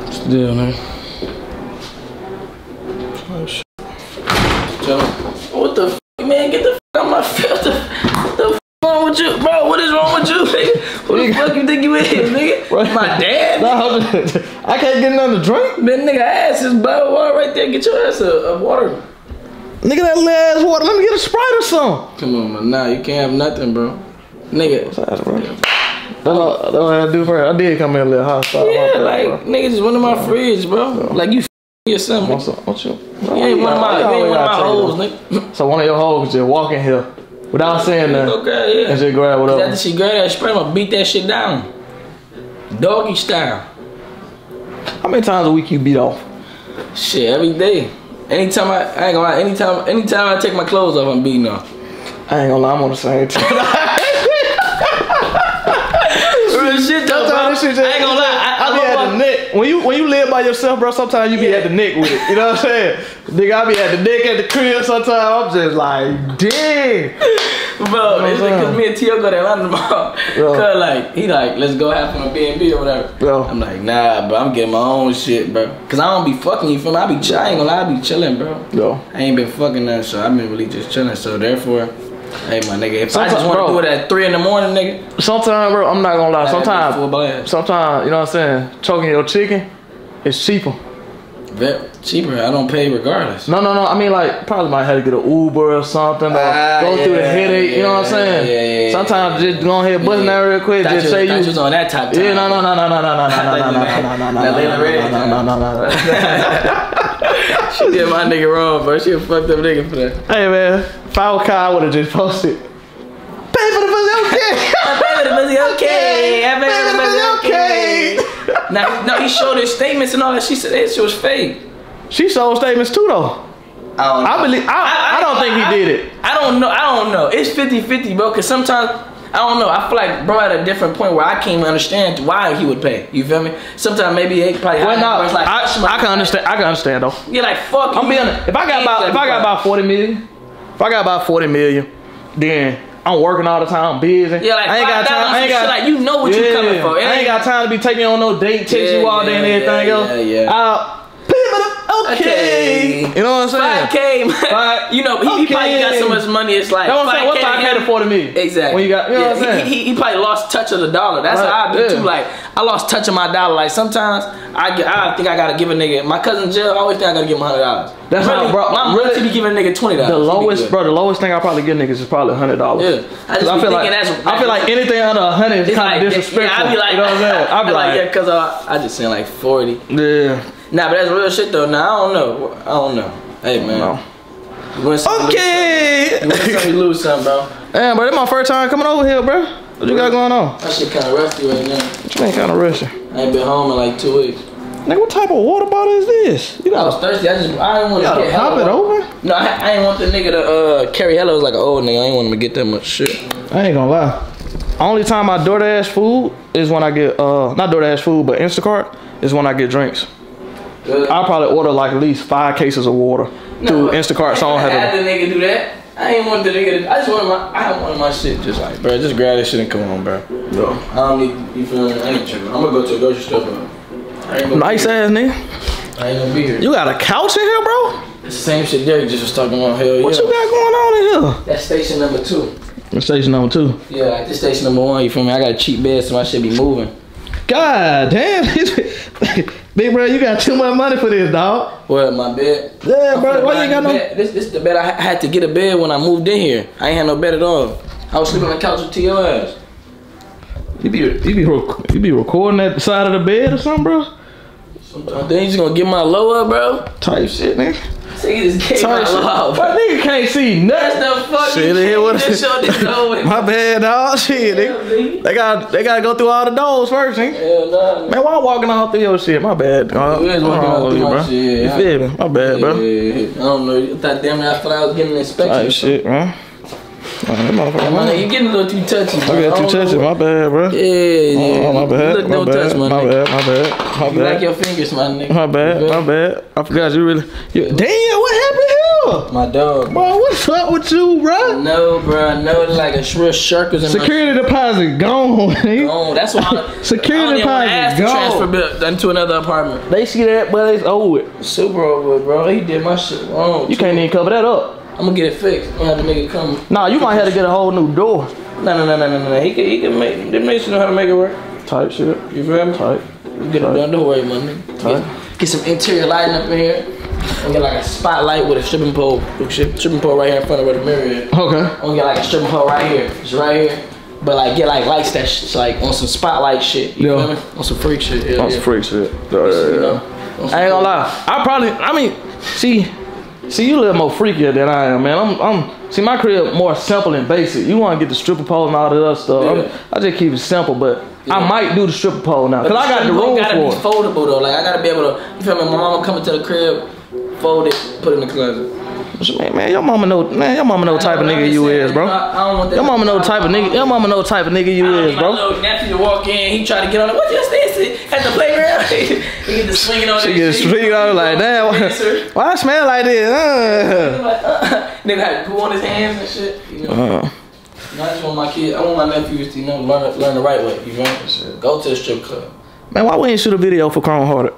What's the deal, man? Oh, shit. Joe. What the f, man? Get the f out my face. The, the f wrong with you, bro? What is wrong with you, nigga? Fuck you think you is, nigga? Right. My dad? No, I can't get nothing to drink. Man, nigga, ass is bottle water right there. Get your ass a, a water. Nigga, that little ass water. Let me get a Sprite or something. Come on, man. Nah, you can't have nothing, bro. Nigga. That's bro. That's all, that's all I had to do for her. I did come in a little hot. Sorry Yeah, about like, bro. nigga just went in my fridge, bro. Like, you f or something. What's up? What's up? You ain't one of my, you ain't one of my hoes, nigga. So one of your hoes just walk in here without saying that. Okay, yeah. and just grab After whatever. she grab that spray, I'ma beat that shit down. Doggy style. How many times a week you beat off? Shit, every day. Anytime I, I ain't gonna lie, anytime, anytime I take my clothes off, I'm beating off. I ain't gonna lie, I'm on the same. Real shit though, bro. Sometimes this shit just- I ain't gonna lie. I, I be I'm at a- the neck. When you when you live by yourself, bro, sometimes you be Yeah. at the neck with it. You know what I'm saying? Nigga, I be at the neck at the crib sometimes. I'm just like, damn. Bro, it's like, cause me and Tio go to Atlanta tomorrow. Yeah. Cause like, he like, let's go have fun on B&B or whatever. Yeah. I'm like, nah, bro, I'm getting my own shit, bro. Cause I don't be fucking, you feel me? I be, chill- I ain't gonna lie, I be chilling, bro. Yo. I ain't been fucking that, so I've been really just chilling. So therefore, hey, my nigga, if I just want to do it at three in the morning, nigga, Sometimes, bro, I'm not gonna lie. I had that full Sometimes, sometimes, you know what I'm saying? Choking your chicken is cheaper. Ve- cheaper. I don't pay regardless. No, no, no. I mean, like, probably might have to get an Uber or something, or Ah, go through the yeah, headache. you know what I'm saying? yeah, yeah, yeah. Sometimes just go ahead, bust that real quick. Thought Just you, say you. was on that top time. Yeah, no, no, no, no, no, no, no, no, no, no, no, no, no, no, Now, Layla Red. no, no, no, no, no. She did my nigga wrong, bro. She a fucked up nigga for that. Hey man, if I was Kyle, I would have just posted. Pay for the pussy, okay. I bet the pussy okay. I bet the pussy okay. Now, no, he showed his statements and all that. She said that shit was fake. She sold statements too though. I don't know. I believe. I, I, don't think he did it. I don't know. I don't know. It's 50-50, bro. Cause sometimes I don't know. I feel like bro at a different point where I can't even understand why he would pay. You feel me? Sometimes maybe they probably. Well, no, like, I, I can understand. I can understand though. You're like fuck. I'm being. If I got about, if I got about forty million, if I got about forty million, then I'm working all the time. I'm busy. Yeah, like I ain't got time. I ain't got like, you know what you're coming for. I ain't got time to be taking on no date, text Yeah, you all day and everything yeah, else. yeah, yeah. I'll pay for the- okay. Okay. You know what I'm saying? Five K. Five- You know, he, he probably got so much money. It's like That's what I'm saying. What's 5K five K him. to forty million? Exactly. When you got, you know Yeah, what I'm saying? He, he, he probably lost touch of the dollar. That's Right, how I do yeah. too. Like I lost touch of my dollar. Like sometimes I get, I think I gotta give a nigga. My cousin Jill I always think I gotta give him hundred dollars. That's really, how, bro, My really- really, be giving a nigga twenty dollars. the lowest, bro. The lowest thing I probably give niggas is probably hundred dollars. Yeah. I just I be feel like thinking that's- I feel like anything under a hundred is It's kind like, of disrespectful. Yeah, I be like, you know what I'm saying? I be like, yeah, cause uh, I just saying like forty. yeah. Nah, but that's real shit though. Nah, I don't know. I don't know. Hey man, No. you win some, Okay. you win some, you lose some, bro. Damn, bro, this my first time coming over here, bro. What you got going on? That shit kind of rusty right now. What you ain't kind of rushing? I ain't been home in like two weeks. Nigga, what type of water bottle is this? You I was thirsty. I just I didn't want to get pop it over? No, I, I ain't want the nigga to uh, carry hello. was like an old nigga. I ain't want him to get that much shit. I ain't gonna lie. Only time I DoorDash food is when I get, uh, not DoorDash food, but Instacart is when I get drinks. I'll probably order like at least five cases of water through Instacart, so I I don't have to. the nigga do that. I ain't want the nigga. To, I just want my. I want my shit just like, bro. Just grab this shit and come on, bro. Yo. I don't need. You feeling. I ain't tripping. I'm gonna go to the grocery store, bro. I ain't gonna Nice ass nigga. I ain't gonna be here. You got a couch in here, bro? It's the same shit Derek just was talking about. Hell What yeah. you got going on in here? That's station number two. Station number two. Yeah, like this station number one. You feel me? I got a cheap bed, so my shit be moving. God damn, big bro, you got too much money for this, dog. What my bed? Yeah, bro, I'm finna why you got no? bed. This this the bed I had to get a bed when I moved in here. I ain't had no bed at all. I was sleeping on the couch with T.O. ass. You be you be rec- you be recording at the side of the bed or something, bro? Then you just gonna get my low up, bro? Type shit, nigga. So you just gave my Type low shit. up, But bro. nigga can't see That's nothing. the fucking Shit, shit. here, what You just showed this low. My bad, dog. Shit, Yeah, nigga. nigga. They got they gotta go through all the doors first, nigga. Hell nah. Man, why I'm walking all through your shit? My bad, dog. You is walking all through you, my bro? shit. You feel me? My bad, bro. Yeah, I don't know. I thought damn near I thought I was getting an inspection. Type shit, man. That motherfucker. My nigga, you getting a little too touchy, bro. I got too touchy. My bad, bro. Yeah, yeah. Oh, my bad. Look, my no bad. touch, my, my bad. My bad. My You like your fingers, my nigga. My bad. My bad. I forgot you really. You, damn, what happened here? My dog. Bro, what's up with you, bro? No, bro. I know like a shark was in my Security deposit gone. Oh, that's why I, Security I don't even wanna deposit ask to gone. transfer bill into another apartment. They see that, but it's over with. Super over, bro. He did my shit wrong. You can't even cover that up. I'm gonna get it fixed. I'm gonna have to make it come. Nah, you might have to get a whole new door. No, no, no, no, no, no. He can, he can make. The mason know how to make it work. Type shit. You feel me? Type. You get it done. Don't worry, man. Tight. Get, get some interior lighting up in here. And get like a spotlight with a stripping pole. Stripping pole right here in front of where the mirror is. Okay. I'm gonna get like a stripping pole right here. It's right here. But like get like lights that sh- like on some spotlight shit. You Yeah. feel me? On some freak shit. Yeah, That's yeah. freak shit. Yeah, You yeah, yeah. know? I ain't gonna lie. I probably, I mean, see, see, you a little more freakier than I am, man. I'm, I'm, see, my crib more simple and basic. You want to get the stripper pole and all that other stuff. I'm- Yeah. I just keep it simple, but I might do the stripper pole now, cause I got the room gotta for be foldable though. Like I gotta be able to. You feel me? My mama coming to the crib, fold it, put it in the closet. Man, man, your mama know, man, your mama know the type of nigga you is, bro. I don't want that. Your mama know type of nigga, your mama know type of nigga you is, My bro. little nephew walk in, he try to get on it. What just this at the playground? he get to swinging on She shit. street out like, damn, why, why I smell like this? Uh. Like, uh, Nigga had goo on his hands and shit. You know, Uh, I just want my kids. I want my nephews to you know learn learn the right way. You know, go to the strip club. man, why we ain't shoot a video for Chrome Hearted?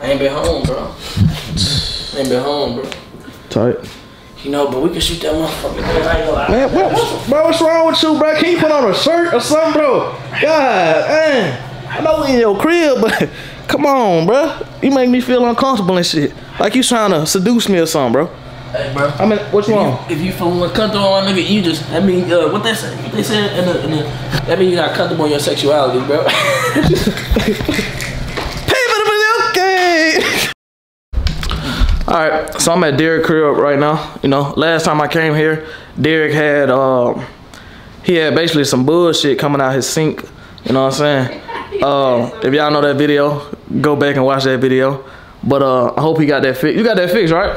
I ain't been home, bro. I ain't been home, bro. Tight. You know, but we can shoot that motherfucker. Man, I ain't gonna lie. Man, what, what's, bro, what's wrong with you, bro? Can you put on a shirt or something, bro? God, man. I know we in your crib, but come on, bro. You make me feel uncomfortable and shit. Like you trying to seduce me or something, bro. Hey, bro. I mean, what's wrong? If you feel uncomfortable on nigga, you just I mean uh, what they say what they said in the, in the that mean you're not comfortable in your sexuality, bro. okay. All right, so I'm at Derek crib right now. You know, last time I came here, Derek had um, he had basically some bullshit coming out his sink. You know what I'm saying? Uh, if y'all know that video, go back and watch that video. But uh, I hope he got that fixed. You got that fixed, right?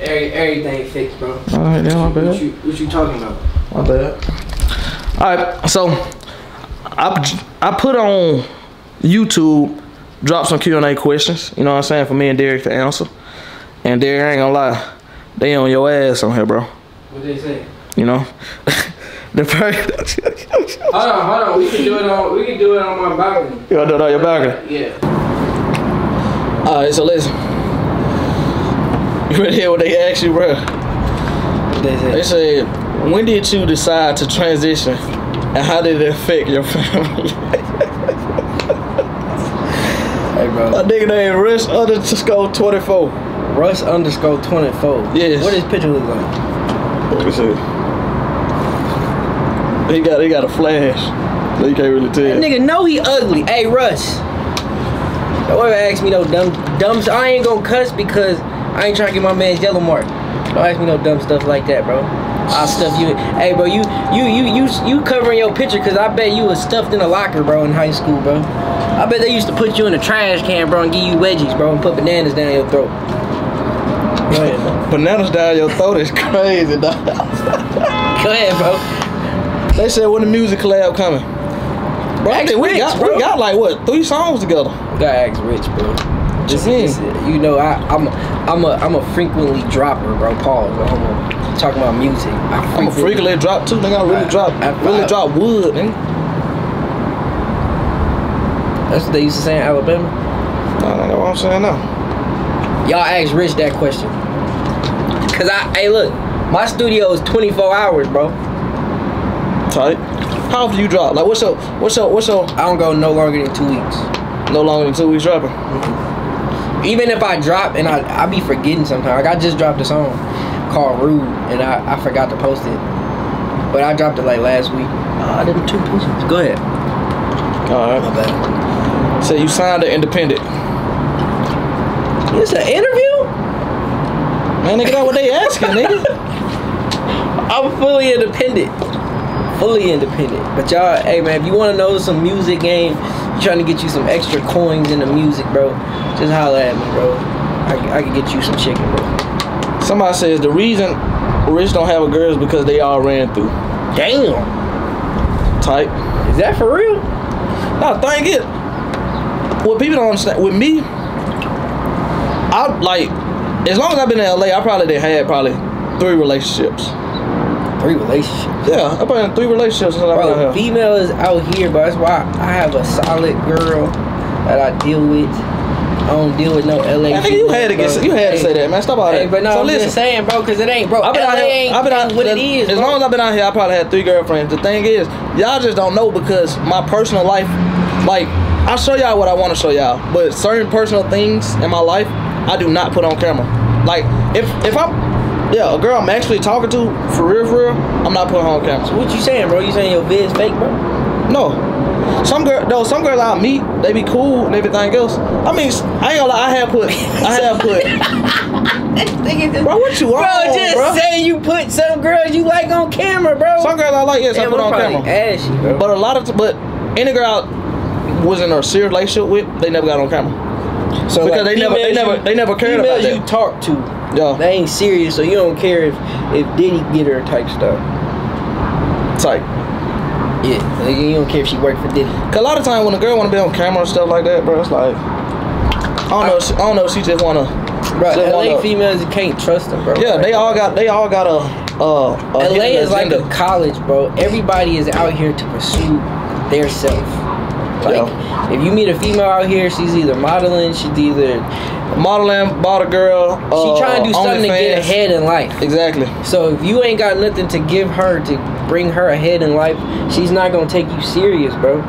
Every, everything fixed, bro. All right, yeah, my bad. you what you talking about? My bad. All right, so I I put on YouTube, drop some Q and A questions. You know what I'm saying for me and Derek to answer. And Derek ain't gonna lie, they on your ass on here, bro. What they say? You know, the first. Hold on, hold on. We can do it on we can do it on my balcony. you gonna do it on your balcony? Yeah. All right, so listen. You ready to hear what they asked you, bro? What they say? They said, when did you decide to transition, and how did it affect your family? Hey, bro. A nigga named Rush underscore 24. Russ underscore twenty four. Yes. What his picture look like? Let me see. He got he got a flash, so you can't really tell. That Nigga know he ugly. Hey Russ. Don't ever ask me no dumb dumb I ain't gonna cuss because I ain't trying to get my man's yellow mark. Don't ask me no dumb stuff like that, bro. I'll stuff you. Hey, bro, you you you you you covering your picture because I bet you was stuffed in a locker, bro, in high school, bro. I bet they used to put you in a trash can, bro, and give you wedgies, bro, and put bananas down your throat. Go ahead, bro. Bananas down your throat is crazy, dog. Go ahead, bro. They said when the music collab coming. Bro, I think we Rich, got bro. we got like what three songs together. Gotta ask Rich, bro. Mean? this, you know, I, I'm a, I'm a I'm a frequently dropper, bro. Pause. Bro. I'm a, talking about music. I I'm a frequently drop too. Nigga, I really I- drop I- really I- drop wood. Nigga. That's what they used to say in Alabama. Nah, nigga, what I'm saying now. Y'all ask Rich that question. Cause I, hey, look, my studio is 24 hours, bro. Tight. How often you drop? Like what's your what's your what's your I don't go no longer than two weeks. no longer than two weeks dropping? Mm-hmm. Even if I drop and I I be forgetting sometimes. Like I just dropped a song called Rude and I, I forgot to post it. But I dropped it like last week. Oh, I didn't two pieces. Go ahead. All right. My bad. So you signed an independent. It's an interview? Man, nigga, that what they asking, nigga. I'm fully independent. Fully independent. But y'all, hey man, if you want to know some music game, trying to get you some extra coins in the music, bro, just holler at me, bro. I, can- I can get you some chicken, bro. Somebody says the reason rich don't have a girl is because they all ran through. Damn. Type. Is that for real? No, thank is, what people don't understand with me, I like as long as I've been in LA, I probably did had probably three relationships. Three relationships. Yeah, I've been in three relationships since I've been out here. females out here, bro. That's why I have a solid girl that I deal with. I don't deal with no LA. I think you had to get, you had to say that, man. Stop all Hey, that. but no, so I'm listen, just saying, bro, because it ain't, bro. I've been LA out here. ain't, I've been out what it as- As bro. long as I've been out here, I probably had three girlfriends. The thing is, y'all just don't know because my personal life, like, I show y'all what I want to show y'all, but certain personal things in my life, I do not put on camera. Like, if if I'm, yeah, a girl I'm actually talking to for real, for real, I'm not putting her on camera. what you saying, bro? You saying your vid's fake, bro? No. Some girl, though, some girls I meet, they be cool and everything else. I mean, I ain't gonna lie, I have put, I have put. Bro, what you Bro, on, just bro? say you put some girls you like on camera, bro. Some girls I like, yes, I Damn, put I'm on camera. ashy, bro. But a lot of, t- but any girl I was in a serious relationship with, they never got on camera. so because they never- they never- they never cared about females that. you talk to, Yeah, they ain't serious, so you don't care if if Diddy get her type stuff. tight. Yeah, like, you don't care if she worked for Diddy. Cause a lot of times when a girl wanna be on camera and stuff like that, bro, it's like, I don't know, she, I don't know, she just wanna, Bro, just LA wanna- females you can't trust them, bro. yeah, they all got, they all got a, uh, a LA is like a college, bro. Everybody is out here to pursue their self. Like, if you meet a female out here, she's either modeling, she's either modeling, bought a girl. she uh, trying to do something to get ahead in life. Exactly. So if you ain't got nothing to give her to bring her ahead in life, she's not gonna take you serious, bro.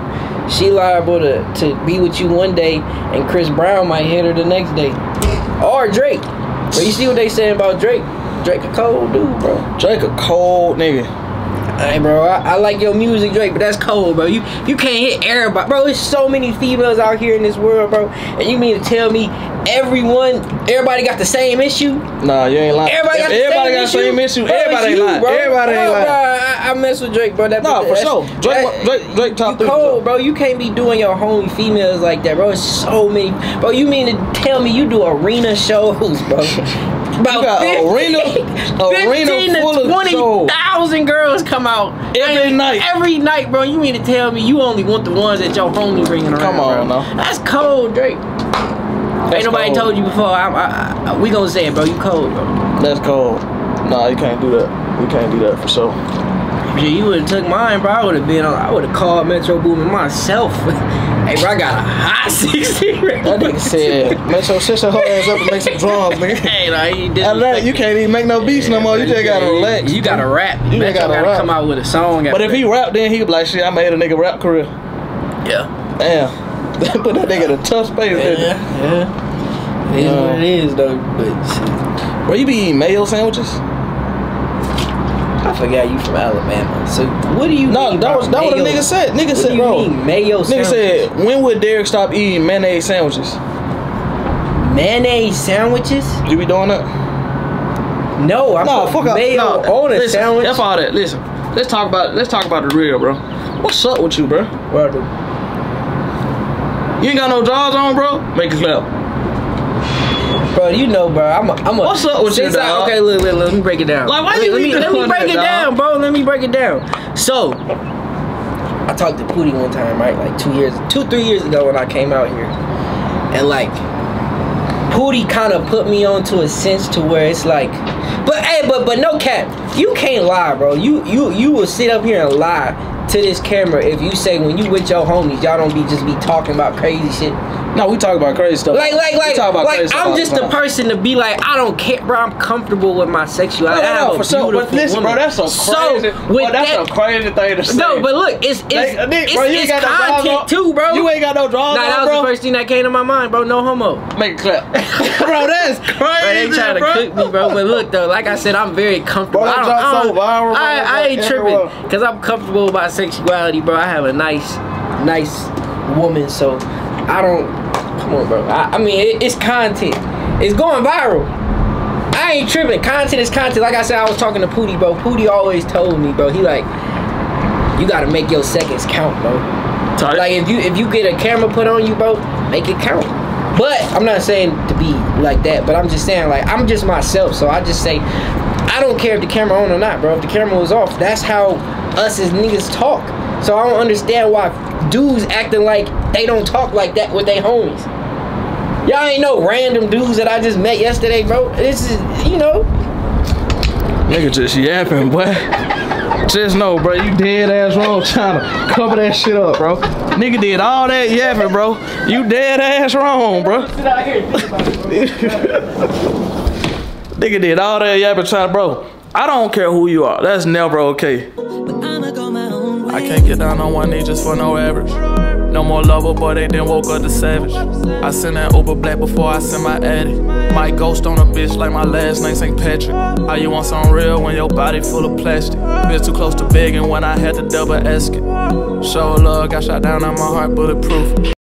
She liable to, to be with you one day, and Chris Brown might hit her the next day, or Drake. But you see what they saying about Drake? Drake a cold dude, bro. Drake a cold nigga. Hey, bro, I, I like your music, Drake, but that's cold, bro. You you can't hit everybody, bro. There's so many females out here in this world, bro. And you mean to tell me everyone, everybody got the same issue? Nah, you ain't lying. Everybody got the same got the issue. same issue. Bro, Everybody ain't lying. bro. Everybody ain't Bro, lying. bro, I, I mess with Drake, bro. That, Nah, for that's- sure. Drake- that- Drake- Drake top you cold, bro. You can't be doing your homie females like that, bro. It's so many, bro. You mean to tell me you do arena shows, bro? About got arena- arena 15 to full of 20,000 girls come out Every night. Every night, bro. You mean to tell me you only want the ones that your homie bringing around? Come on, bro. now. That's cold, Drake. That's Ain't nobody cold. told you before. I, I, I, we gonna say it, bro. You cold, bro. That's cold. Nah, you can't do that. You can't do that for sure. Yeah, you would have took mine, bro. I would have been. I would have called Metro Boomin myself. hey, bro, I got a hot sixty. That nigga said, shut your whole ass up and make some drums, nigga. Hey, no, he did. That, you can't even make no beats no more. You just gotta relax. You gotta rap. You gotta gotta rap. come out with a song. But if he rap, then he be like, shit, I made a nigga rap career. yeah, Damn. Put that nigga in a tough space. yeah, didn't yeah. It is Yeah. what it is, though. But shit. Bro, you be eating mayo sandwiches? I forgot you from Alabama. So what do you? No, that was that what the mayo? nigga said. Nigga What said, do you bro. mean mayo? Nigga sandwiches? said, when would Derek stop eating mayonnaise sandwiches? mayonnaise sandwiches. You be doing that? No, I No, put fuck up. mayo no, on a listen, sandwich. F all that. Listen, let's talk about let's talk about the real, bro. What's up with you, bro? The- You ain't got no jaws on, bro. Make it clap. Bro, you know, bro. I'm a, I'm a. What's up with you, I- Okay, look, look, let me break it down. Like, why let, you let me, let me break it down, bro. Let me break it down. So, I talked to Pootie one time, right? Like two years, two, three years ago when I came out here, and like, Pootie kind of put me onto a sense to where it's like, but hey, but but no cap, you can't lie, bro. You you you will sit up here and lie to this camera if you say when you with your homies, y'all don't be just be talking about crazy shit. No, we talk about crazy stuff. Like, like, like, like I'm just the the person to be like, I don't care, bro. I'm comfortable with my No, sexuality. I no, have no, a for sure. But listen, bro, that's a crazy. So, with that's that, a crazy thing to say. no, but look, it's it's, Like, it's, bro, you it's ain't got no drawers content on. too, bro. You ain't got no drawers Nah, on, that was bro. the first thing that came to my mind, bro. No homo. Make a clap, bro. That's crazy, Bro, they trying to bro. cook me, bro. But look, though, like I said, I'm very comfortable. Bro, I, don't, I, don't- viral, bro. I, I ain't tripping because I'm comfortable with my sexuality, bro. I have a nice, nice woman, so I don't. Come on, bro. I, I mean, it, it's content. It's going viral. I ain't tripping. Content is content. Like I said, I was talking to Pootie, bro. Pootie always told me, bro. He like, you gotta make your seconds count, bro. Tight. Like if you if you get a camera put on you, bro, make it count. But I'm not saying to be like that, but I'm just saying like I'm just myself, so I just say I I don't care if the camera on or not, bro. If the camera was off, that's how us as niggas talk. So I don't understand why dudes acting like they don't talk like that with their homies. Y'all ain't no random dudes that I just met yesterday, bro. This is, you know, Nigga just yapping, boy. Just know, bro, you dead ass wrong trying to cover that shit up, bro. Nigga did all that yapping, bro. You dead ass wrong, bro. Nigga did all that yapping trying, bro. I don't care who you are. That's never okay. Can't get down on one knee just for no average. No more lover, boy, they done woke up the savage. I send that Uber black before I send my addy. My ghost on a bitch like my last name St. Patrick. How you want something real when your body full of plastic? Bitch too close to begging when I had to double ask it. Show love, got shot down on my heart bulletproof.